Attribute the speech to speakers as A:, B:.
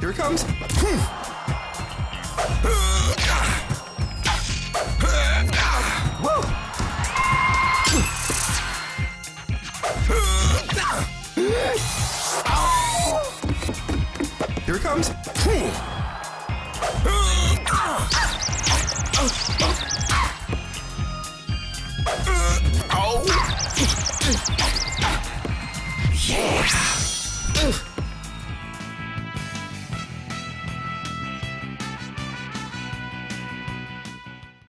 A: Here it comes. Here it comes. Oh. Yeah.